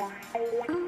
Mm-hmm.